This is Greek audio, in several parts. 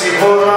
Sipo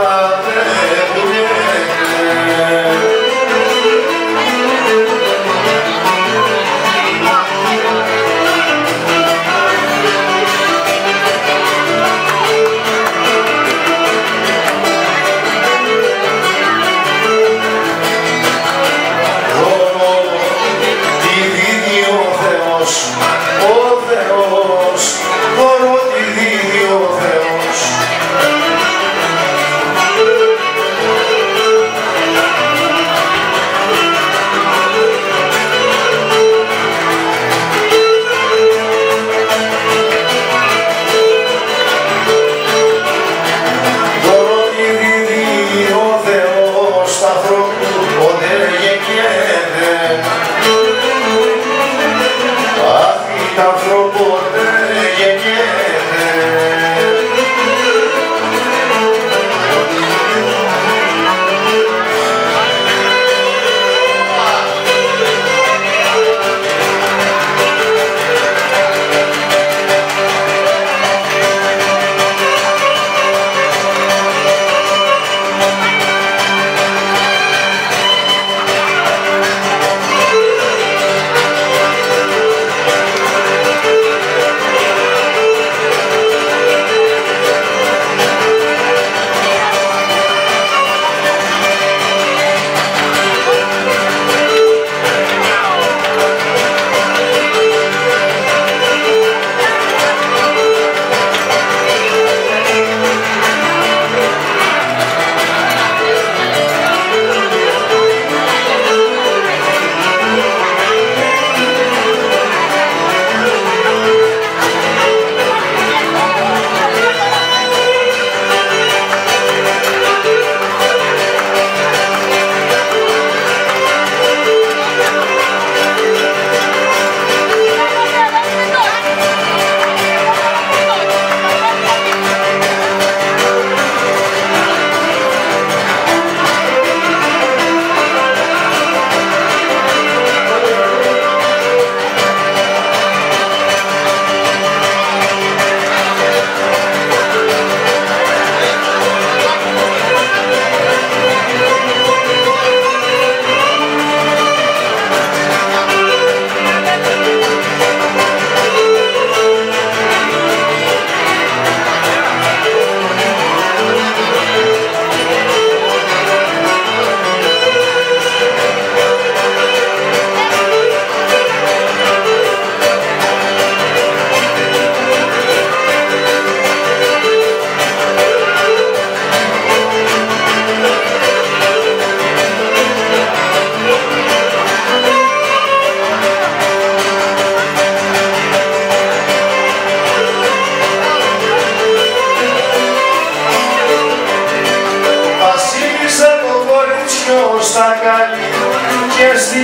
στα καλύω και στη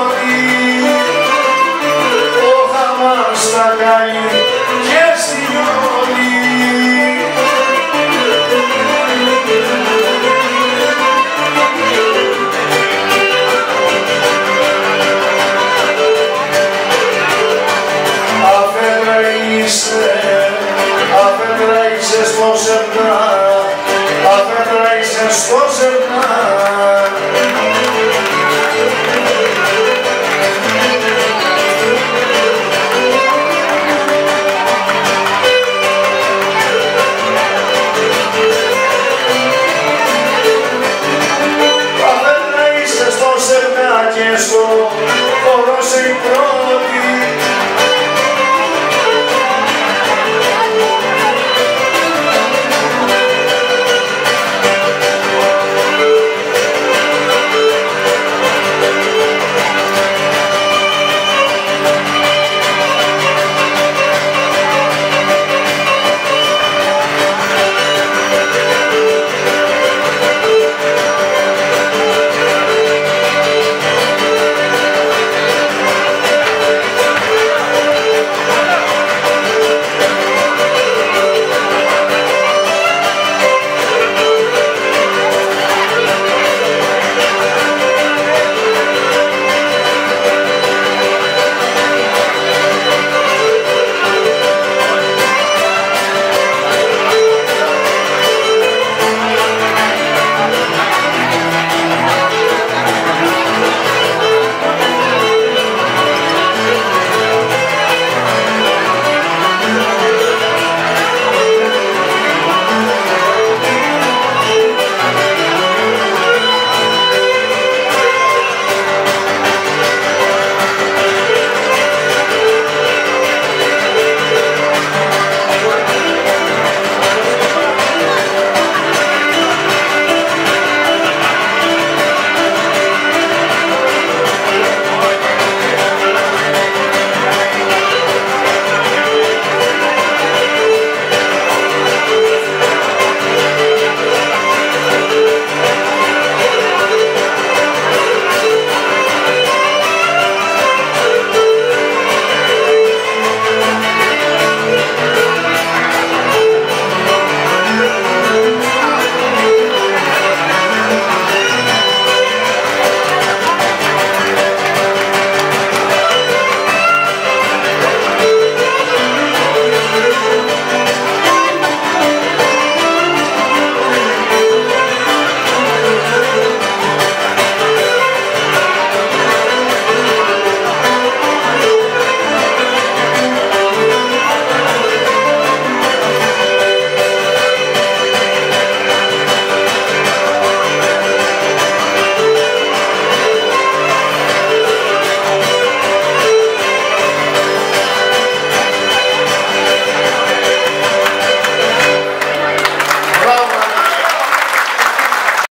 όρη. Ο χαμάς στα καλύω και στη όρη. Αφεντραίσαι, αφεντραίσαι